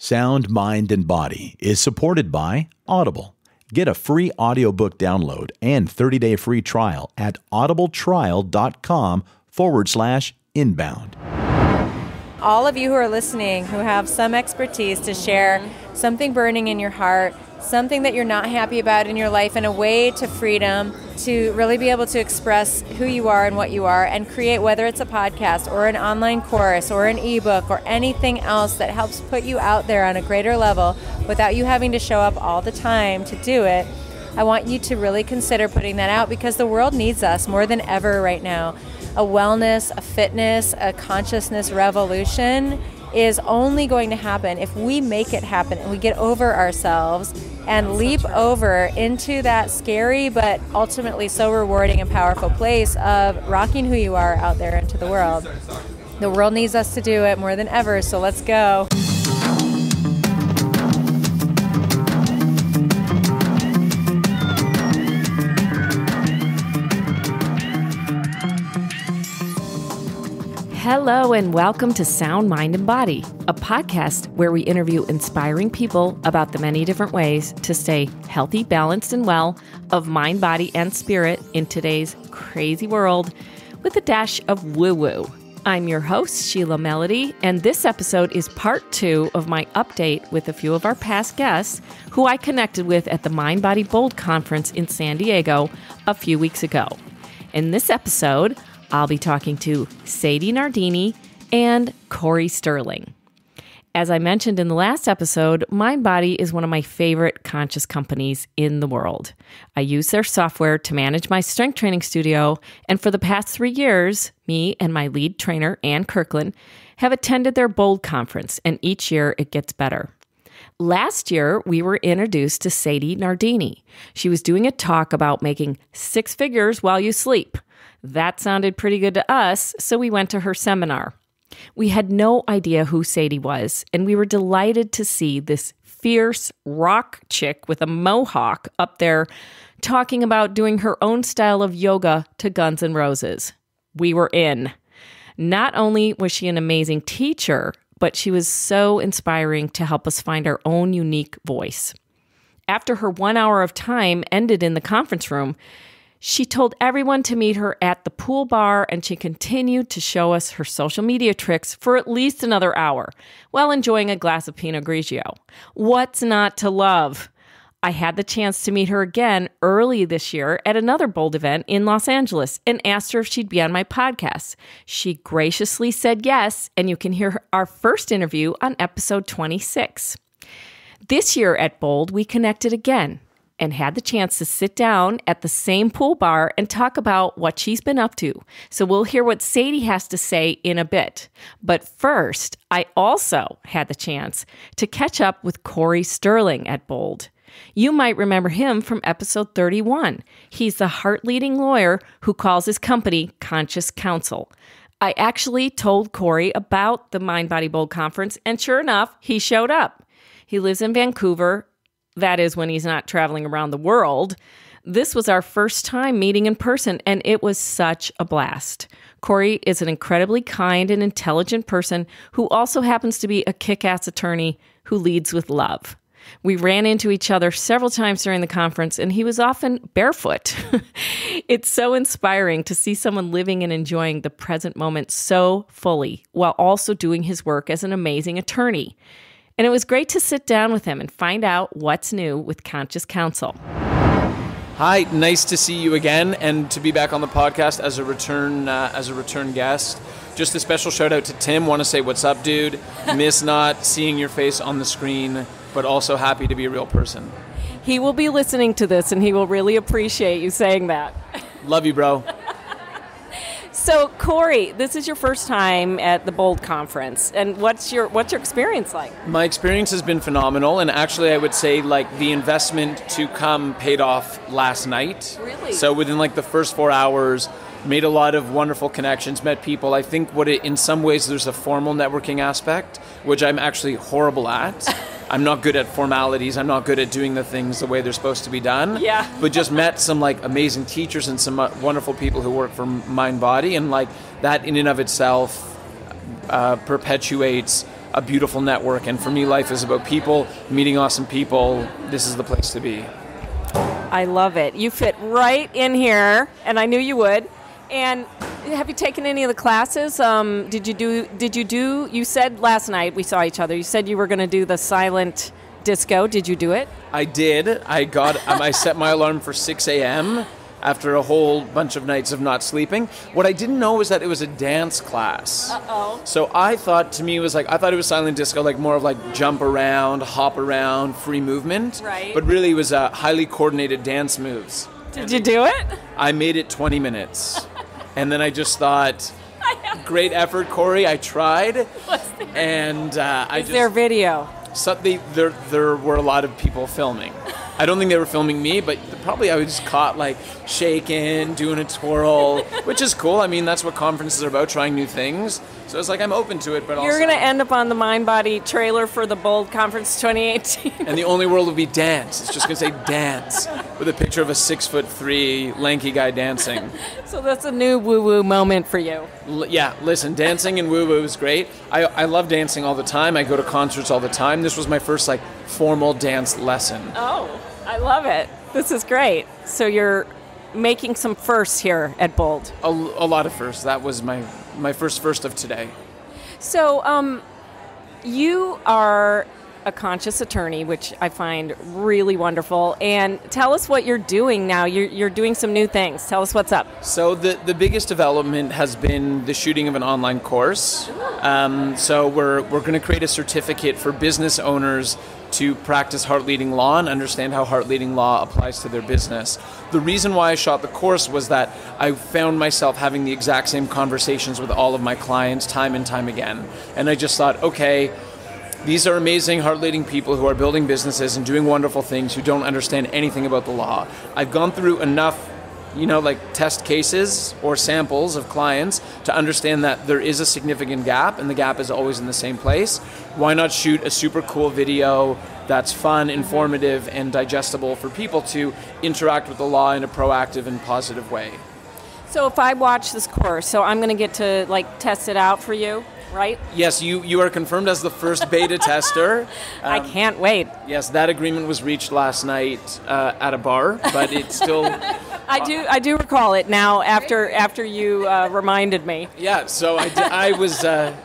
Sound, Mind, and Body is supported by Audible. Get a free audiobook download and 30-day free trial at audibletrial.com forward slash inbound. All of you who are listening who have some expertise to share something burning in your heart, something that you're not happy about in your life, and a way to freedom to really be able to express who you are and what you are and create whether it's a podcast or an online course or an ebook or anything else that helps put you out there on a greater level without you having to show up all the time to do it. I want you to really consider putting that out because the world needs us more than ever right now. A wellness, a fitness, a consciousness revolution is only going to happen if we make it happen and we get over ourselves and leap over into that scary but ultimately so rewarding and powerful place of rocking who you are out there into the world. The world needs us to do it more than ever, so let's go. Hello, and welcome to Sound Mind and Body, a podcast where we interview inspiring people about the many different ways to stay healthy, balanced, and well of mind, body, and spirit in today's crazy world with a dash of woo woo. I'm your host, Sheila Melody, and this episode is part two of my update with a few of our past guests who I connected with at the Mind Body Bold conference in San Diego a few weeks ago. In this episode, I'll be talking to Sadie Nardini and Cory Sterling. As I mentioned in the last episode, MindBody is one of my favorite conscious companies in the world. I use their software to manage my strength training studio, and for the past three years, me and my lead trainer, Ann Kirkland, have attended their Bold conference, and each year it gets better. Last year, we were introduced to Sadie Nardini. She was doing a talk about making six figures while you sleep. That sounded pretty good to us, so we went to her seminar. We had no idea who Sadie was, and we were delighted to see this fierce rock chick with a mohawk up there talking about doing her own style of yoga to Guns N' Roses. We were in. Not only was she an amazing teacher, but she was so inspiring to help us find our own unique voice. After her one hour of time ended in the conference room, she told everyone to meet her at the pool bar, and she continued to show us her social media tricks for at least another hour while enjoying a glass of Pinot Grigio. What's not to love? I had the chance to meet her again early this year at another bold event in Los Angeles and asked her if she'd be on my podcast. She graciously said yes, and you can hear our first interview on episode 26. This year at Bold, we connected again and had the chance to sit down at the same pool bar and talk about what she's been up to. So we'll hear what Sadie has to say in a bit. But first, I also had the chance to catch up with Cory Sterling at Bold. You might remember him from episode 31. He's the heart leading lawyer who calls his company Conscious Counsel. I actually told Cory about the Mind Body Bold conference, and sure enough, he showed up. He lives in Vancouver that is, when he's not traveling around the world. This was our first time meeting in person, and it was such a blast. Cory is an incredibly kind and intelligent person who also happens to be a kick ass attorney who leads with love. We ran into each other several times during the conference, and he was often barefoot. it's so inspiring to see someone living and enjoying the present moment so fully while also doing his work as an amazing attorney. And it was great to sit down with him and find out what's new with Conscious Counsel. Hi, nice to see you again and to be back on the podcast as a return uh, as a return guest. Just a special shout out to Tim. Want to say what's up, dude? Miss not seeing your face on the screen, but also happy to be a real person. He will be listening to this and he will really appreciate you saying that. Love you, bro. So, Cory, this is your first time at the Bold conference, and what's your what's your experience like? My experience has been phenomenal, and actually, I would say like the investment to come paid off last night. Really? So within like the first four hours, made a lot of wonderful connections, met people. I think what it, in some ways there's a formal networking aspect, which I'm actually horrible at. I'm not good at formalities. I'm not good at doing the things the way they're supposed to be done. Yeah. but just met some like amazing teachers and some uh, wonderful people who work for Mind Body, and like that in and of itself uh, perpetuates a beautiful network. And for me, life is about people, meeting awesome people. This is the place to be. I love it. You fit right in here, and I knew you would. And have you taken any of the classes? Um, did you do? Did you do? You said last night we saw each other. You said you were going to do the silent disco. Did you do it? I did. I got. um, I set my alarm for 6 a.m. after a whole bunch of nights of not sleeping. What I didn't know was that it was a dance class. Uh-oh. So I thought to me it was like I thought it was silent disco, like more of like jump around, hop around, free movement. Right. But really, it was uh, highly coordinated dance moves. Did you do it? I made it 20 minutes, and then I just thought, great effort, Cory. I tried, and uh, I Is just there video? so they, there, there were a lot of people filming. I don't think they were filming me, but probably I was caught like shaking, doing a twirl, which is cool. I mean, that's what conferences are about, trying new things. So it's like I'm open to it, but You're also, going to end up on the Mind Body trailer for the Bold Conference 2018. and the only world will be dance. It's just gonna say dance with a picture of a six foot three lanky guy dancing. so that's a new woo woo moment for you. L- yeah, listen, dancing and woo woo is great. I, I love dancing all the time. I go to concerts all the time. This was my first like formal dance lesson. Oh, I love it. This is great. So you're making some firsts here at Bold. A, a lot of firsts. That was my my first first of today. So, um, you are a conscious attorney, which I find really wonderful. And tell us what you're doing now. You're, you're doing some new things. Tell us what's up. So the the biggest development has been the shooting of an online course. Um, so we're we're going to create a certificate for business owners to practice heart leading law and understand how heart leading law applies to their business. The reason why I shot the course was that I found myself having the exact same conversations with all of my clients time and time again, and I just thought, okay. These are amazing, heart leading people who are building businesses and doing wonderful things who don't understand anything about the law. I've gone through enough you know, like test cases or samples of clients to understand that there is a significant gap and the gap is always in the same place. Why not shoot a super cool video that's fun, informative, and digestible for people to interact with the law in a proactive and positive way? So, if I watch this course, so I'm going to get to like test it out for you, right? Yes, you, you are confirmed as the first beta tester. I can't wait. Yes, that agreement was reached last night uh, at a bar, but it's still. I do. I do recall it now. After after you uh, reminded me. Yeah, so I, I was, uh,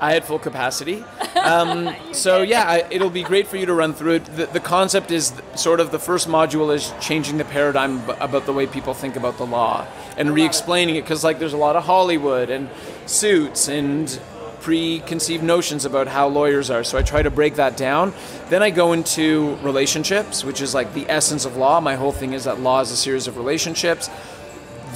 I had full capacity. Um, so yeah, I, it'll be great for you to run through it. The, the concept is sort of the first module is changing the paradigm b- about the way people think about the law and re-explaining it because like there's a lot of Hollywood and suits and preconceived notions about how lawyers are. So I try to break that down. Then I go into relationships, which is like the essence of law. My whole thing is that law is a series of relationships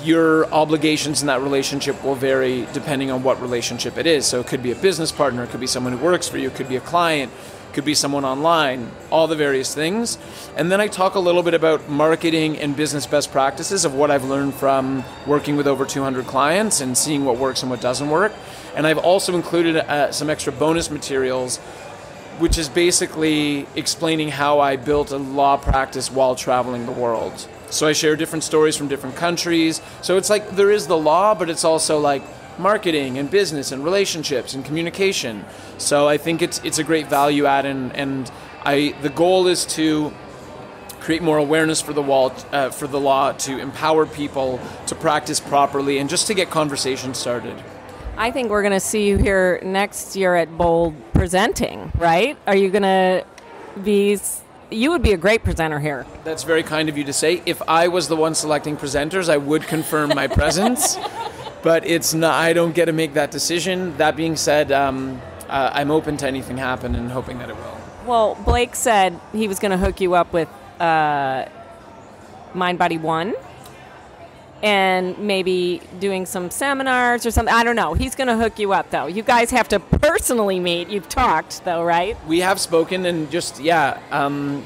your obligations in that relationship will vary depending on what relationship it is. So it could be a business partner, it could be someone who works for you, it could be a client, it could be someone online, all the various things. And then I talk a little bit about marketing and business best practices of what I've learned from working with over 200 clients and seeing what works and what doesn't work. And I've also included uh, some extra bonus materials which is basically explaining how I built a law practice while traveling the world. So I share different stories from different countries. So it's like there is the law, but it's also like marketing and business and relationships and communication. So I think it's it's a great value add, and, and I the goal is to create more awareness for the wall uh, for the law to empower people to practice properly and just to get conversation started. I think we're going to see you here next year at Bold presenting, right? Are you going to be? You would be a great presenter here. That's very kind of you to say. If I was the one selecting presenters, I would confirm my presence. But it's not. I don't get to make that decision. That being said, um, uh, I'm open to anything happen and hoping that it will. Well, Blake said he was going to hook you up with uh, Mind Body One and maybe doing some seminars or something. I don't know. He's going to hook you up, though. You guys have to personally meet. You've talked, though, right? We have spoken and just yeah, um,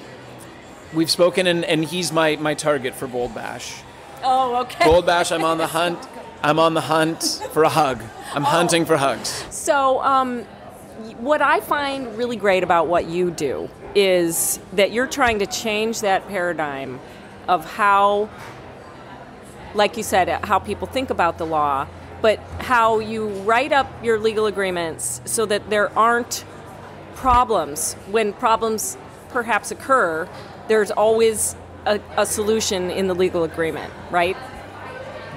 we've spoken and, and he's my my target for Bold Bash. Oh, okay. Bold Bash, I'm on the hunt. I'm on the hunt for a hug. I'm hunting for hugs. So, um, what I find really great about what you do is that you're trying to change that paradigm of how, like you said, how people think about the law, but how you write up your legal agreements so that there aren't problems, when problems perhaps occur, there's always a, a solution in the legal agreement, right?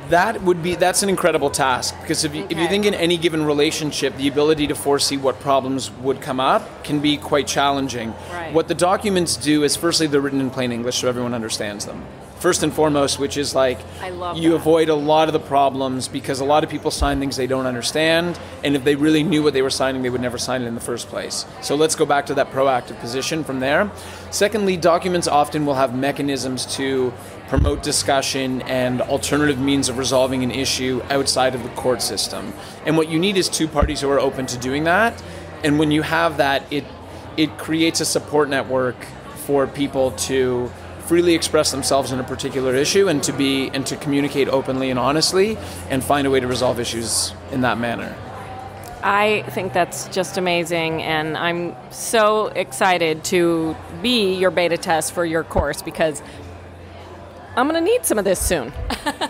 That would be that's an incredible task because if you, if you think in any given relationship, the ability to foresee what problems would come up can be quite challenging. Right. What the documents do is firstly they're written in plain English so everyone understands them. First and foremost, which is like I love you that. avoid a lot of the problems because a lot of people sign things they don't understand, and if they really knew what they were signing, they would never sign it in the first place. So let's go back to that proactive position from there. Secondly, documents often will have mechanisms to promote discussion and alternative means of resolving an issue outside of the court system. And what you need is two parties who are open to doing that. And when you have that, it it creates a support network for people to freely express themselves in a particular issue and to be and to communicate openly and honestly and find a way to resolve issues in that manner. I think that's just amazing, and I'm so excited to be your beta test for your course because I'm going to need some of this soon.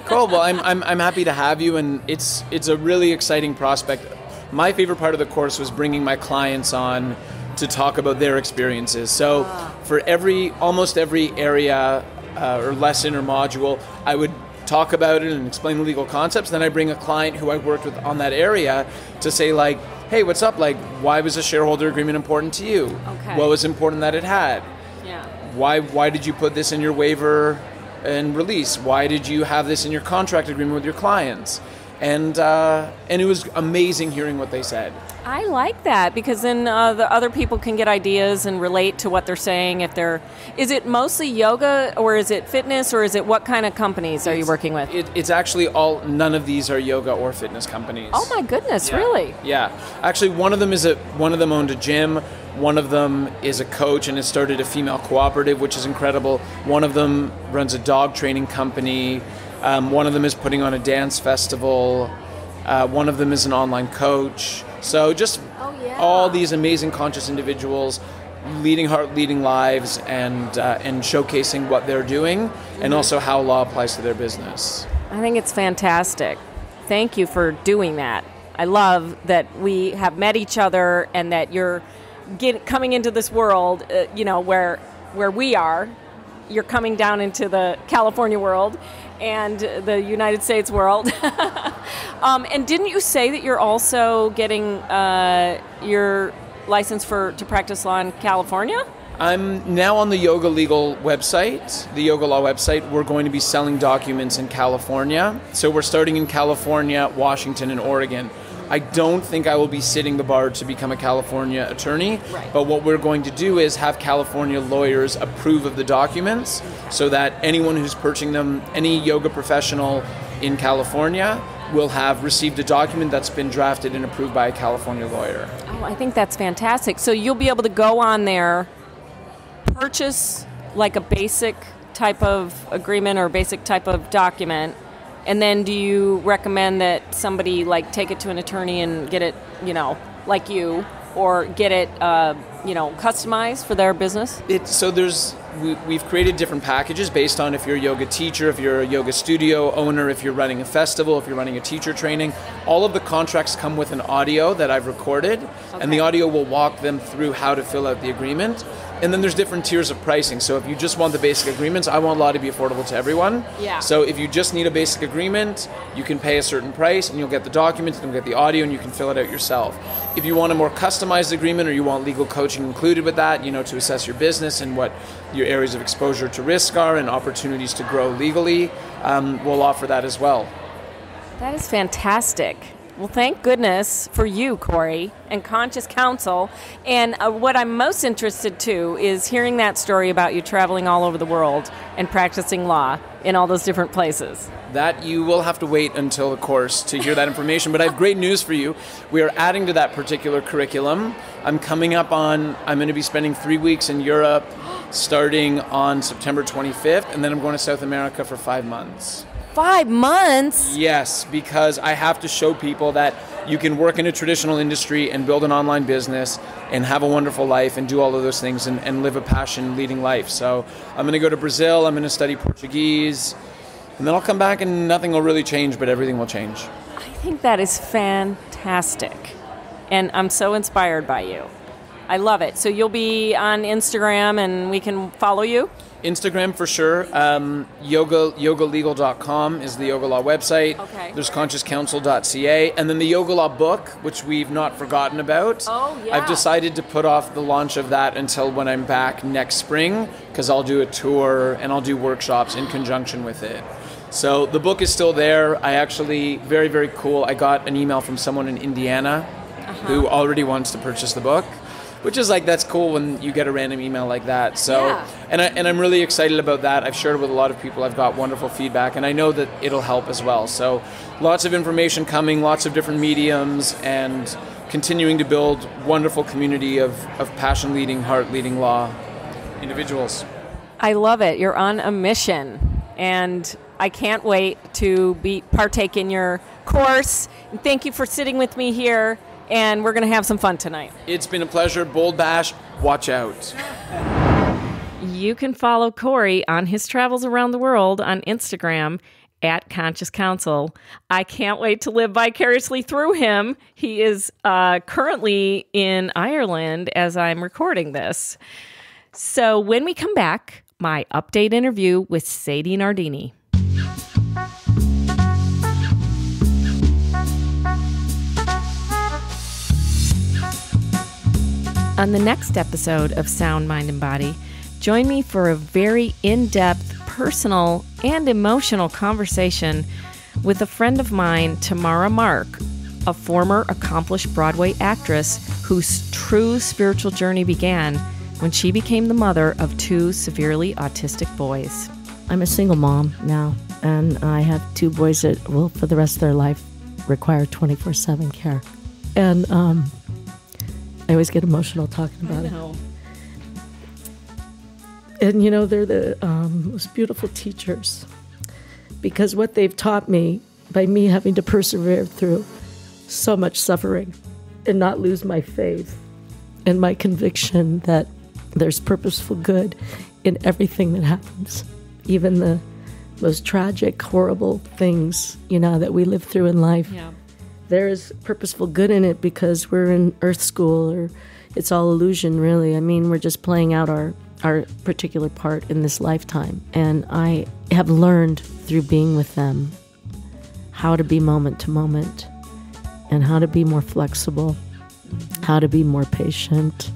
Cool. Well, I'm, I'm, I'm happy to have you, and it's it's a really exciting prospect. My favorite part of the course was bringing my clients on to talk about their experiences. So, for every almost every area uh, or lesson or module, I would talk about it and explain the legal concepts. Then I bring a client who I worked with on that area to say like, "Hey, what's up? Like, why was a shareholder agreement important to you? Okay. What was important that it had? Yeah. why why did you put this in your waiver and release? Why did you have this in your contract agreement with your clients? And uh, and it was amazing hearing what they said. I like that because then uh, the other people can get ideas and relate to what they're saying. If they're, is it mostly yoga or is it fitness or is it what kind of companies are you working with? It, it's actually all none of these are yoga or fitness companies. oh my goodness, Yeah. really? Yeah, actually, one of them is a one of them owned a gym. One of them is a coach and has started a female cooperative, which is incredible. One of them runs a dog training company. Um, one of them is putting on a dance festival. Uh, one of them is an online coach. So just Oh, yeah. all these amazing conscious individuals leading heart leading lives and uh, and showcasing what they're doing Mm-hmm. and also how law applies to their business. I think it's fantastic. Thank you for doing that. I love that we have met each other and that you're get, coming into this world, uh, you know, where where we are. You're coming down into the California world and the United States world. um, and didn't you say that you're also getting uh, your license for to practice law in California? I'm now on the Yoga Legal website, the Yoga Law website. We're going to be selling documents in California. So we're starting in California, Washington, and Oregon. I don't think I will be sitting the bar to become a California attorney, Right. but what we're going to do is have California lawyers approve of the documents so that anyone who's purchasing them, any yoga professional in California, will have received a document that's been drafted and approved by a California lawyer. Oh, I think that's fantastic. So you'll be able to go on there, purchase like a basic type of agreement or basic type of document, and then do you recommend that somebody like take it to an attorney and get it, you know, like you, or get it, uh, you know, customized for their business? It, so there's we, we've created different packages based on if you're a yoga teacher, if you're a yoga studio owner, if you're running a festival, if you're running a teacher training. All of the contracts come with an audio that I've recorded, and the audio will walk them through how to fill out the agreement. And then there's different tiers of pricing. So if you just want the basic agreements, I want law to be affordable to everyone. Yeah. So if you just need a basic agreement, you can pay a certain price and you'll get the documents and you'll get the audio and you can fill it out yourself. If you want a more customized agreement or you want legal coaching included with that, you know, to assess your business and what your areas of exposure to risk are and opportunities to grow legally, um, we'll offer that as well. That is fantastic. Well, thank goodness for you, Cory, and Conscious Counsel. And uh, what I'm most interested to is hearing that story about you traveling all over the world and practicing law in all those different places. That you will have to wait until the course to hear that information. But I have great news for you. We are adding to that particular curriculum. I'm coming up on, I'm going to be spending three weeks in Europe starting on September 25th, and then I'm going to South America for five months. Five months? Yes, because I have to show people that you can work in a traditional industry and build an online business and have a wonderful life and do all of those things and, and live a passion leading life. So I'm going to go to Brazil, I'm going to study Portuguese, and then I'll come back and nothing will really change, but everything will change. I think that is fantastic. And I'm so inspired by you. I love it. So you'll be on Instagram and we can follow you? Instagram for sure. Um, yoga yogalegal.com is the yoga law website. Okay. There's consciouscounsel.ca, and then the yoga law book, which we've not forgotten about. Oh, yeah. I've decided to put off the launch of that until when I'm back next spring, because I'll do a tour and I'll do workshops in conjunction with it. So the book is still there. I actually very very cool. I got an email from someone in Indiana who already wants to purchase the book. Which is like that's cool when you get a random email like that. So Yeah. and I, and I'm really excited about that. I've shared it with a lot of people. I've got wonderful feedback, and I know that it'll help as well. So, lots of information coming, lots of different mediums, and continuing to build wonderful community of, of passion leading, heart leading law individuals. I love it. You're on a mission, and I can't wait to be partake in your course. And thank you for sitting with me here, and we're going to have some fun tonight. It's been a pleasure. Bold Bash, watch out. You can follow Cory on his travels around the world on Instagram at Conscious Counsel. I can't wait to live vicariously through him. He is uh, currently in Ireland as I'm recording this. So when we come back, my update interview with Sadie Nardini. On the next episode of Sound, Mind, and Body, join me for a very in depth, personal, and emotional conversation with a friend of mine, Tamara Mark, a former accomplished Broadway actress whose true spiritual journey began when she became the mother of two severely autistic boys. I'm a single mom now, and I have two boys that will, for the rest of their life, require 24 7 care. And um, I always get emotional talking about it. And you know, they're the um, most beautiful teachers because what they've taught me by me having to persevere through so much suffering and not lose my faith and my conviction that there's purposeful good in everything that happens, even the most tragic, horrible things, you know, that we live through in life. Yeah. There is purposeful good in it because we're in earth school or it's all illusion really. I mean, we're just playing out our our particular part in this lifetime. And I have learned through being with them how to be moment to moment and how to be more flexible, how to be more patient,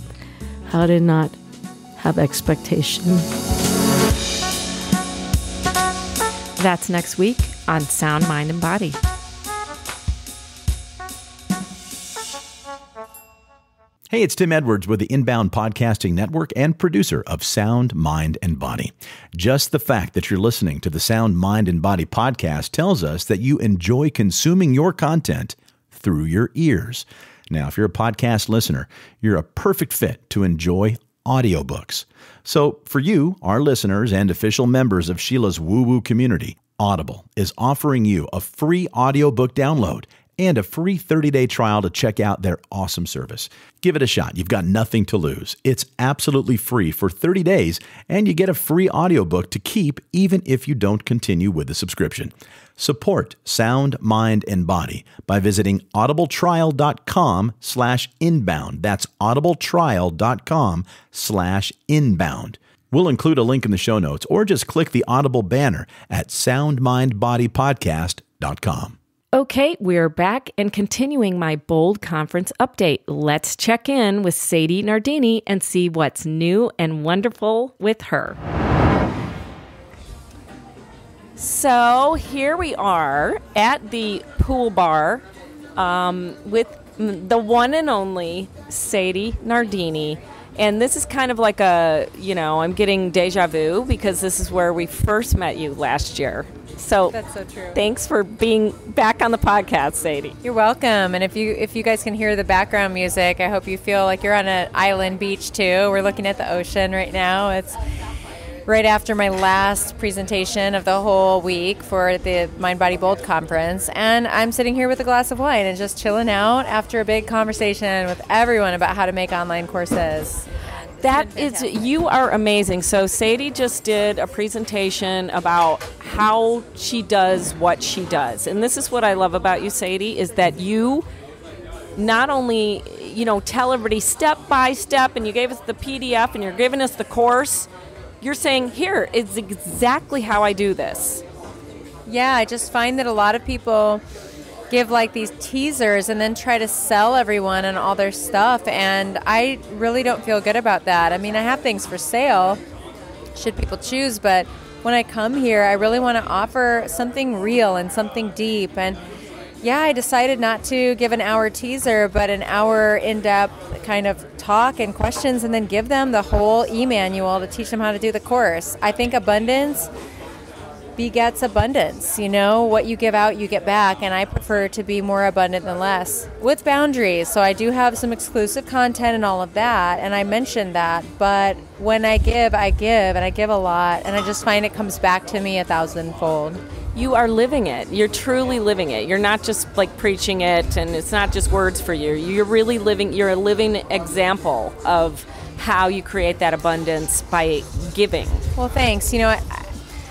how to not have expectation. That's next week on Sound, Mind, and Body. Hey, it's Tim Edwards with the Inbound Podcasting Network and producer of Sound, Mind, and Body. Just the fact that you're listening to the Sound, Mind, and Body podcast tells us that you enjoy consuming your content through your ears. Now, if you're a podcast listener, you're a perfect fit to enjoy audiobooks. So, for you, our listeners, and official members of Sheila's Woo Woo community, Audible is offering you a free audiobook download and a free 30-day trial to check out their awesome service. Give it a shot. You've got nothing to lose. It's absolutely free for 30 days and you get a free audiobook to keep even if you don't continue with the subscription. Support Sound, Mind, and Body by visiting audibletrial.com slash inbound. That's audibletrial.com slash inbound. We'll include a link in the show notes or just click the Audible banner at soundmindbodypodcast.com. Okay, we're back and continuing my bold conference update. Let's check in with Sadie Nardini and see what's new and wonderful with her. So here we are at the pool bar um, with the one and only Sadie Nardini. And this is kind of like a, you know, I'm getting deja vu because this is where we first met you last year. So That's so true. Thanks for being back on the podcast, Sadie. You're welcome. And if you if you guys can hear the background music, I hope you feel like you're on an island beach too. We're looking at the ocean right now. It's right after my last presentation of the whole week for the Mind Body Bold conference, and I'm sitting here with a glass of wine and just chilling out after a big conversation with everyone about how to make online courses. That is, you are amazing. So Sadie just did a presentation about how she does what she does, and this is what I love about you, Sadie, is that you not only you know, tell everybody step by step, and you gave us the PDF, and you're giving us the course. You're saying here is exactly how I do this. Yeah, I just find that a lot of people give like these teasers and then try to sell everyone and all their stuff and I really don't feel good about that. I mean, I have things for sale should people choose, but when I come here, I really want to offer something real and something deep and yeah, I decided not to give an hour teaser, but an hour in depth kind of talk and questions, and then give them the whole e manual to teach them how to do the course. I think abundance begets abundance. You know, what you give out, you get back, and I prefer to be more abundant than less with boundaries. So I do have some exclusive content and all of that, and I mentioned that. But when I give, I give, and I give a lot, and I just find it comes back to me a thousandfold. You are living it. You're truly living it. You're not just like preaching it, and it's not just words for you. You're really living. You're a living example of how you create that abundance by giving. Well, thanks. You know, I,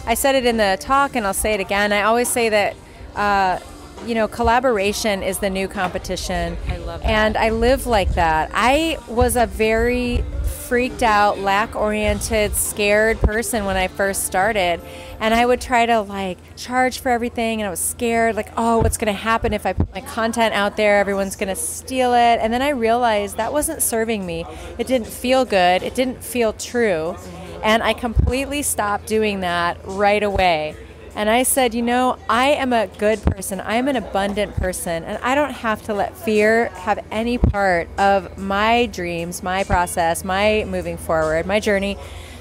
I said it in the talk and I'll say it again. I always say that, uh, you know, collaboration is the new competition. I love that. And I live like that. I was a very freaked out, lack oriented, scared person when I first started. And I would try to like charge for everything. And I was scared, like, oh, what's going to happen if I put my content out there? Everyone's going to steal it. And then I realized that wasn't serving me. It didn't feel good, it didn't feel true. And I completely stopped doing that right away. And I said, you know, I am a good person. I am an abundant person. And I don't have to let fear have any part of my dreams, my process, my moving forward, my journey.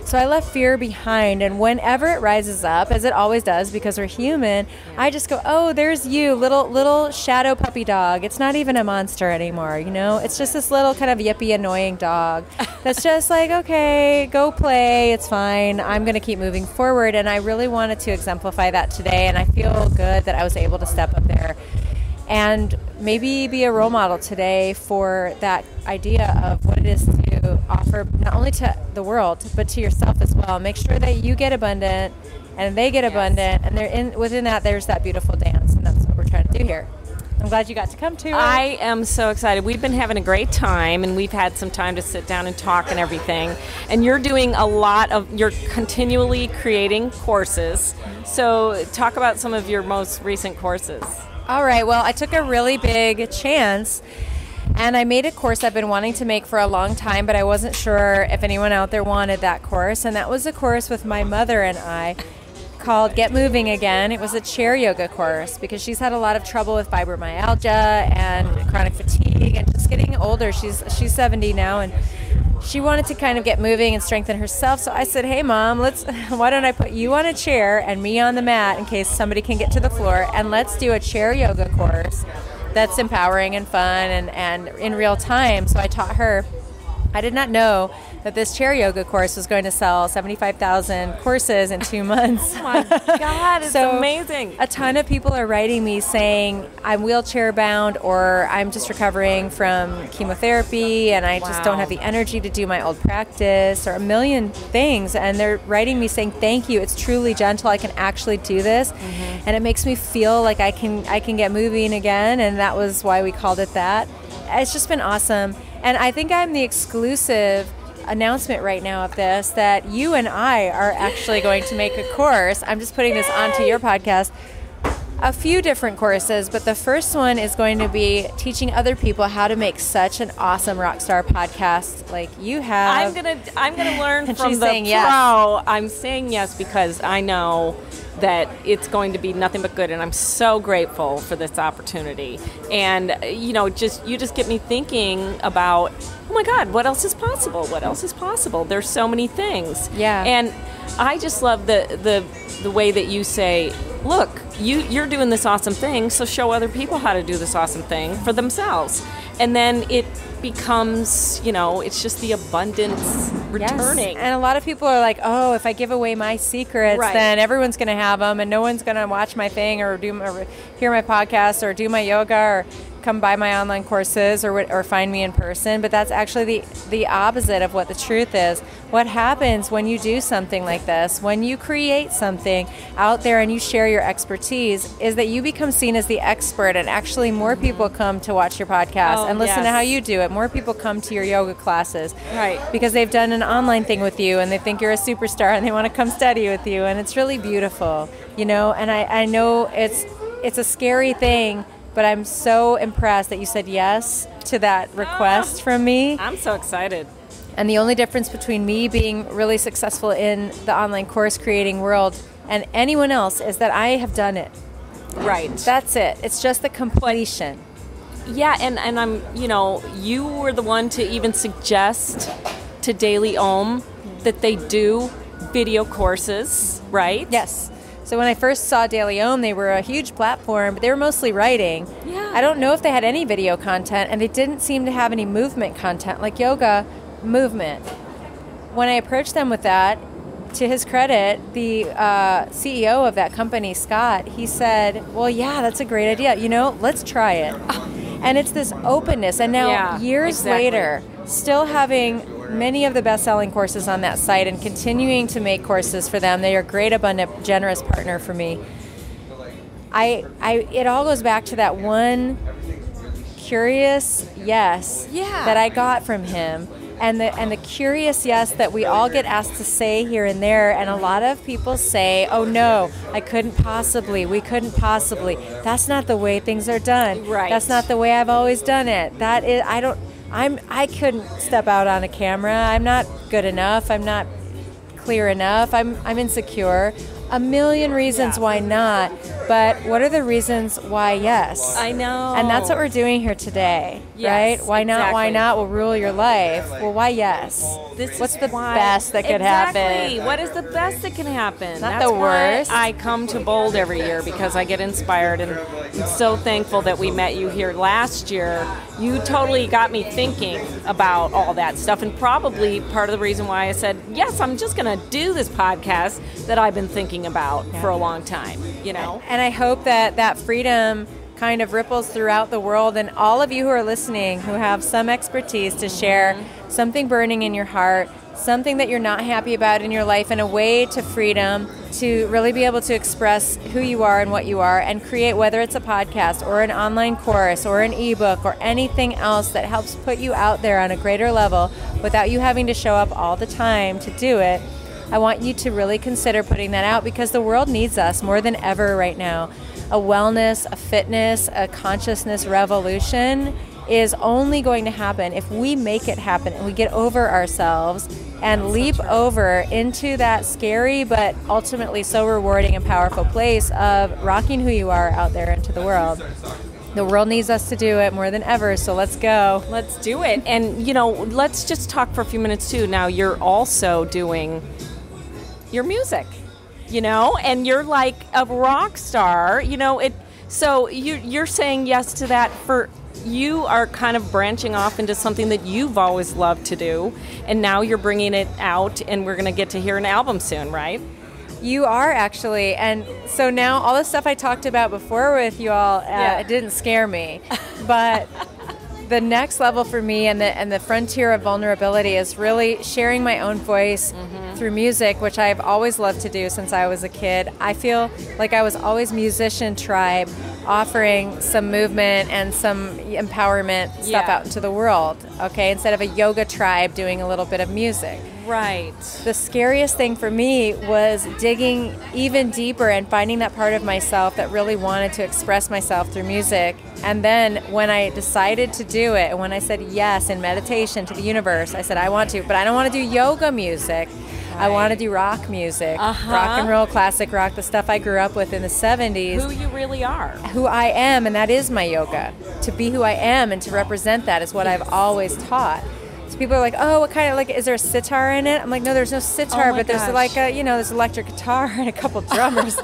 So I left fear behind, and whenever it rises up, as it always does, because we're human, I just go, "Oh, there's you, little little shadow puppy dog. It's not even a monster anymore, you know. It's just this little kind of yippy, annoying dog that's just like, okay, go play. It's fine. I'm gonna keep moving forward." And I really wanted to exemplify that today, and I feel good that I was able to step up there and maybe be a role model today for that idea of what it is to offer not only to the world but to yourself as well. Make sure that you get abundant and they get abundant, and they're in within that. There's that beautiful dance, and that's what we're trying to do here. I'm glad you got to come too. I am so excited. We've been having a great time and we've had some time to sit down and talk and everything. And you're doing a lot of, you're continually creating courses. So, talk about some of your most recent courses. All right. Well, I took a really big chance and I made a course I've been wanting to make for a long time, but I wasn't sure if anyone out there wanted that course. And that was a course with my mother and I called Get Moving Again. It was a chair yoga course because she's had a lot of trouble with fibromyalgia and chronic fatigue and just getting older. She's she's 70 now and she wanted to kind of get moving and strengthen herself. So I said, "Hey mom, let's why don't I put you on a chair and me on the mat in case somebody can get to the floor and let's do a chair yoga course that's empowering and fun and and in real time." So I taught her I did not know that this chair yoga course was going to sell 75,000 courses in two months. Oh my God, it's So, amazing. A ton of people are writing me saying I'm wheelchair bound or I'm just recovering from chemotherapy and I just don't have the energy to do my old practice or a million things. And they're writing me saying thank you. It's truly gentle. I can actually do this, Mm-hmm. and it makes me feel like I can I can get moving again. And that was why we called it that. It's just been awesome. And I think I'm the exclusive announcement right now of this that you and I are actually going to make a course. I'm just putting this onto your podcast. A few different courses, but the first one is going to be teaching other people how to make such an awesome rock star podcast like you have. I'm gonna I'm gonna learn from the saying yes. pro. I'm saying yes because I know that it's going to be nothing but good, and I'm so grateful for this opportunity. And you know, just you just get me thinking about, oh my God, what else is possible? What else is possible? There's so many things. Yeah. And I just love the the the way that you say, look, you you're doing this awesome thing, so show other people how to do this awesome thing for themselves. And then it becomes, you know, it's just the abundance Yes. returning. And a lot of people are like, oh, if I give away my secrets, Right. then everyone's going to have them and no one's going to watch my thing or do my, or hear my podcast or do my yoga or come buy my online courses or, or find me in person, but that's actually the, the opposite of what the truth is. What happens when you do something like this, when you create something out there and you share your expertise, is that you become seen as the expert, and actually more people come to watch your podcast Oh, and listen to how you do it. More people come to your yoga classes. Right. Because they've done an online thing with you and they think you're a superstar and they want to come study with you, and it's really beautiful, you know. And I, I know it's it's a scary thing, but I'm so impressed that you said yes to that oh, request from me. I'm so excited. And the only difference between me being really successful in the online course creating world and anyone else is that I have done it. Right. That's it. It's just the completion. Yeah, and, and I'm, you know, you were the one to even suggest to DailyOM that they do video courses, right? Yes. So when I first saw DailyOM, they were a huge platform, but they were mostly writing. Yeah. I don't know if they had any video content, and they didn't seem to have any movement content, like yoga movement. When I approached them with that, to his credit, the uh, CEO of that company, Scott, he said, "Well, yeah, that's a great idea. You know, let's try it." And it's this openness. And now, Yeah, years exactly. later, still having many of the best-selling courses on that site and continuing to make courses for them. They are a great, abundant, generous partner for me. I, I, it all goes back to that one curious yes Yeah. that I got from him. And the, and the curious yes that we all get asked to say here and there, and a lot of people say, "Oh no, I couldn't possibly, we couldn't possibly." That's not the way things are done. Right. That's not the way I've always done it. That is, I don't, I'm, I couldn't step out on a camera. I'm not good enough. I'm not clear enough. I'm, I'm insecure. A million reasons why not, but what are the reasons why yes? I know. And that's what we're doing here today, Yes, right? Why not? Why exactly. not will rule your life. Well, why yes? This What's the why- best that could exactly. happen? What is the best that can happen? Not That's the why worst. I come to Bold every year because I get inspired, and I'm so thankful that we met you here last year. You totally got me thinking about all that stuff, and probably part of the reason why I said yes, I'm just going to do this podcast that I've been thinking about for a long time. You know. And I hope that that freedom kind of ripples throughout the world and all of you who are listening who have some expertise to share mm-hmm. something burning in your heart, something that you're not happy about in your life and a way to freedom to really be able to express who you are and what you are and create whether it's a podcast or an online course or an ebook or anything else that helps put you out there on a greater level without you having to show up all the time to do it. I want you to really consider putting that out because the world needs us more than ever right now. A wellness, a fitness, a consciousness revolution is only going to happen if we make it happen and we get over ourselves and leap over into that scary but ultimately so rewarding and powerful place of rocking who you are out there into the world. The world needs us to do it more than ever, so let's go. Let's do it. And, you know, let's just talk for a few minutes too. Now, you're also doing your music, you know, and you're like a rock star, you know, it. So you, you're saying yes to that for you are kind of branching off into something that you've always loved to do, and now you're bringing it out, and we're going to get to hear an album soon, right? You are actually, and so now all the stuff I talked about before with you all, uh, Yeah. it didn't scare me, but the next level for me and the and the frontier of vulnerability is really sharing my own voice mm-hmm. through music, which I've always loved to do since I was a kid. I feel like I was always musician tribe, offering some movement and some empowerment stuff Yeah. out into the world. Okay, instead of a yoga tribe doing a little bit of music Right. the scariest thing for me was digging even deeper and finding that part of myself that really wanted to express myself through music. And then when I decided to do it, and when I said yes in meditation to the universe, I said, I want to, but I don't want to do yoga music. I want to do rock music, Uh-huh. rock and roll, classic rock, the stuff I grew up with in the 70s Who you really are. who I am, and that is my yoga. To be who I am and to represent that is what I've always taught. So people are like, "Oh, what kind of like? Is there a sitar in it?" I'm like, "No, there's no sitar, Oh but there's gosh. like a you know, there's electric guitar and a couple drummers,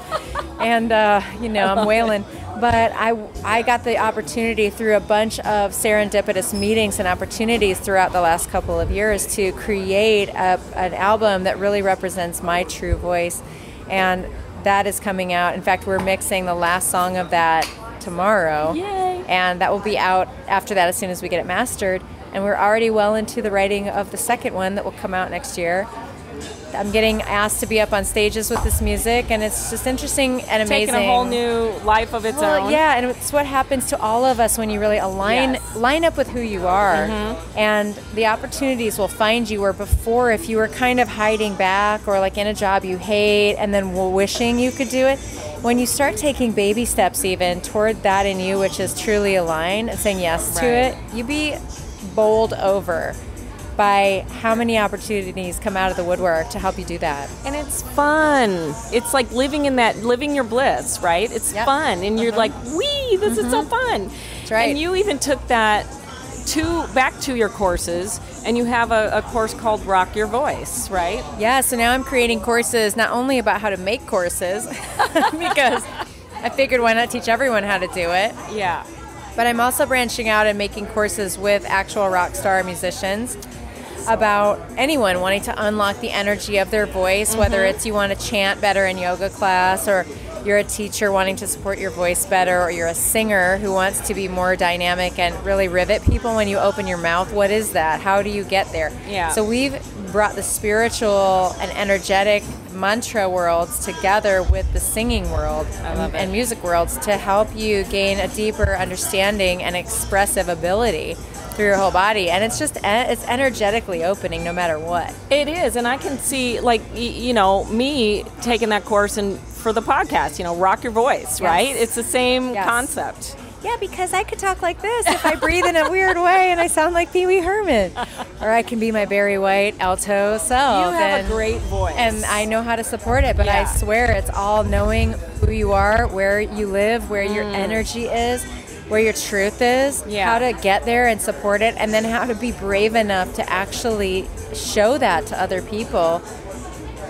and uh, you know, I'm wailing." But I I got the opportunity through a bunch of serendipitous meetings and opportunities throughout the last couple of years to create a, an album that really represents my true voice, and that is coming out. In fact, we're mixing the last song of that tomorrow. Yay. and that will be out after that as soon as we get it mastered. And we're already well into the writing of the second one that will come out next year. I'm getting asked to be up on stages with this music, and it's just interesting and amazing. Taking a whole new life of its well, own. yeah, and it's what happens to all of us when you really align Yes. line up with who you are, Mm-hmm. and the opportunities will find you. Where before, if you were kind of hiding back or like in a job you hate, and then wishing you could do it, when you start taking baby steps even toward that in you, which is truly aligned and saying yes to it, you be bowled over by how many opportunities come out of the woodwork to help you do that. And it's fun. It's like living in that, living your bliss, right? It's Yep. fun, and you're uh-huh. like, "Wee, this is so mm-hmm. fun." That's right. And you even took that to back to your courses, and you have a, a course called Rock Your Voice, right? Yeah, so now I'm creating courses not only about how to make courses, because I figured why not teach everyone how to do it, Yeah. But I'm also branching out and making courses with actual rock star musicians about anyone wanting to unlock the energy of their voice, whether mm-hmm. it's you want to chant better in yoga class or you're a teacher wanting to support your voice better or you're a singer who wants to be more dynamic and really rivet people when you open your mouth. What is that? How do you get there? Yeah. So we've brought the spiritual and energetic mantra worlds together with the singing world and, and music worlds to help you gain a deeper understanding and expressive ability through your whole body and it's just it's energetically opening no matter what It is, and I can see, like, you know, me taking that course and for the podcast, you know, rock your voice, right? It's the same Yes. concept. Yeah because i could talk like this if i breathe in a weird way and i sound like pee-wee herman or i can be my barry white alto self You have and- a great voice, and I know how to support it, but I swear it's all knowing who you are, where you live, where your energy is, where your truth is, Mm. Yeah. how to get there and support it, and then how to be brave enough to actually show that to other people.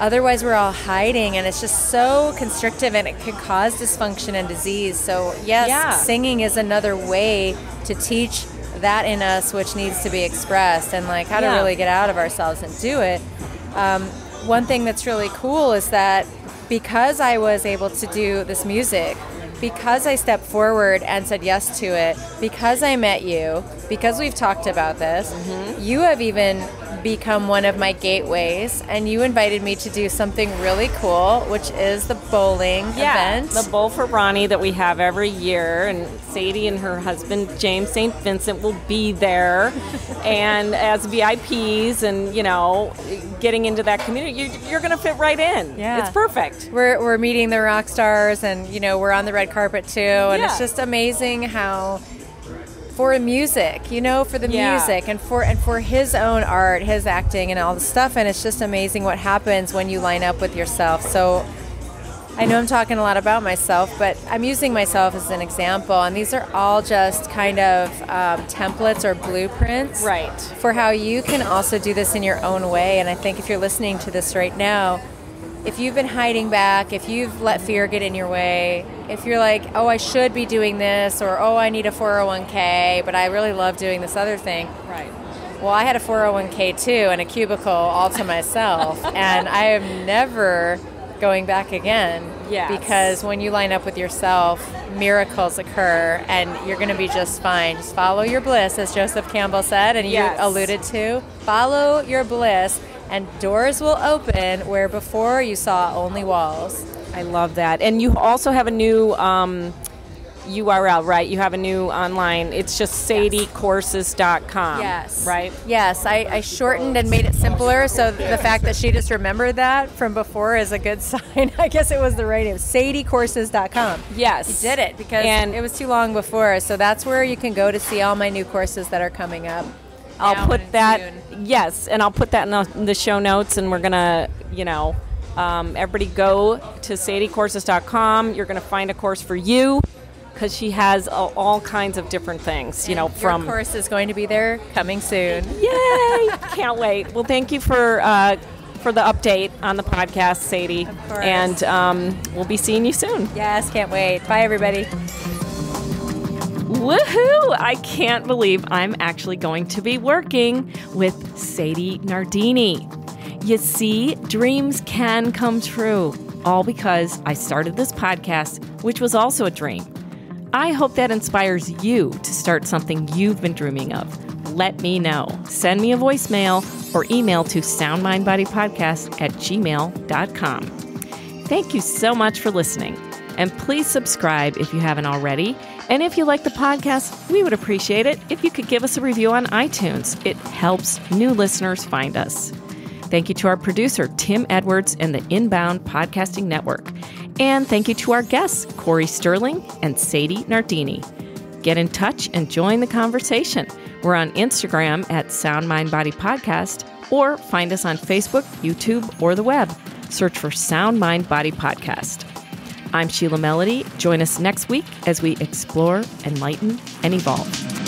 Otherwise, we're all hiding, and it's just so constrictive, and it can cause dysfunction and disease. So, yes, Yeah. singing is another way to teach that in us, which needs to be expressed, and like how to really get out of ourselves and do it. Um, one thing that's really cool is that because I was able to do this music, because I stepped forward and said yes to it, because I met you, because we've talked about this, Mm-hmm. you have even become one of my gateways and you invited me to do something really cool, which is the bowling Yeah, event. the bowl for Ronnie that we have every year, and Sadie and her husband James St. Vincent will be there, and as VIPs, and you know, getting into that community, you're, you're going to fit right in. Yeah. it's perfect. we're, we're meeting the rock stars and you know we're on the red carpet too and Yeah. it's just amazing how for music you know for the Yeah. music and for and for his own art his acting and all the stuff and it's just amazing what happens when you line up with yourself so I know I'm talking a lot about myself, but I'm using myself as an example, and these are all just kind of um, templates or blueprints Right. for how you can also do this in your own way. And I think if you're listening to this right now, if you've been hiding back, if you've let fear get in your way, if you're like, oh, I should be doing this, or oh, I need a 401k, but I really love doing this other thing. Right. Well, I had a 401k too and a cubicle all to myself, and I am never going back again. Yes. Because when you line up with yourself, miracles occur and you're going to be just fine. Just follow your bliss, as Joseph Campbell said, and Yes. you alluded to. Follow your bliss, and doors will open where before you saw only walls. I love that. And you also have a new um, URL, right? You have a new online. It's just sadiecourses.com. Yes. Right? Yes, I, I shortened and made it simpler. So the fact that she just remembered that from before is a good sign. I guess it was the right name. SadieCourses.com. Yes. You did it because And- it was too long before. So that's where you can go to see all my new courses that are coming up. I'll put that. June. Yes, and I'll put that in the, in the show notes, and we're gonna, you know, um, everybody go to sadiecourses.com. You're gonna find a course for you because she has uh, all kinds of different things. You know, from Your course is going to be there coming soon. Yay! Can't wait. Well, thank you for uh, for the update on the podcast, Sadie. course. And um, we'll be seeing you soon. Yes, can't wait. Bye, everybody. Woohoo! I can't believe I'm actually going to be working with Sadie Nardini. You see, dreams can come true, all because I started this podcast, which was also a dream. I hope that inspires you to start something you've been dreaming of. Let me know. Send me a voicemail or email to soundmindbodypodcast at gmail.com. Thank you so much for listening. And please subscribe if you haven't already. And if you like the podcast, we would appreciate it if you could give us a review on iTunes. It helps new listeners find us. Thank you to our producer, Tim Edwards, and the Inbound Podcasting Network. And thank you to our guests, Cory Sterling and Sadie Nardini. Get in touch and join the conversation. We're on Instagram at Sound Mind Body Podcast or find us on Facebook, YouTube, or the web. Search for Sound Mind Body Podcast. I'm Sheila Melody. Join us next week as we explore, enlighten, and evolve.